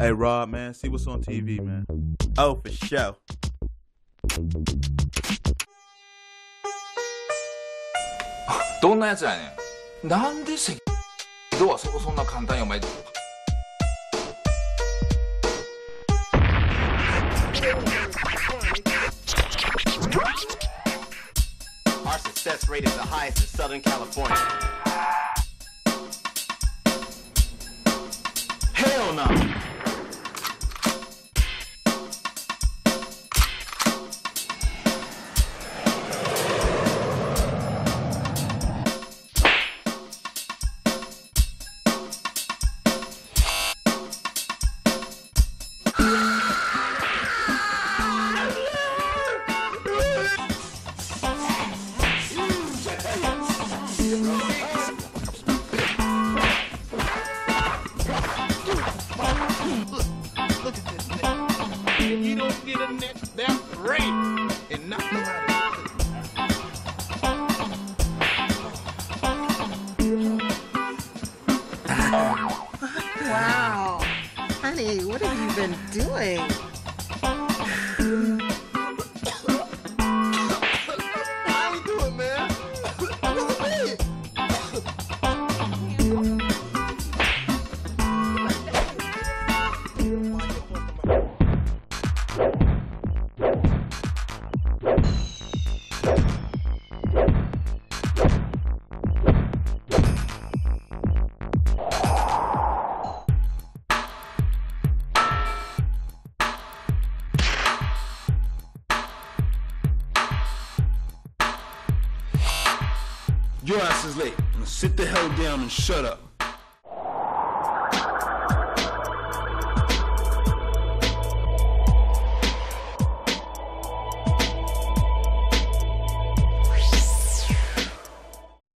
Hey Rob, man, see what's on TV, man. Oh, for sure. どんなやつやねんなんで赤道はそそんな簡単にお前 Our success rate is the highest in Southern California. Hell no! Wow. Honey, what have you been doing? Your ass is late. Now sit the hell down and shut up.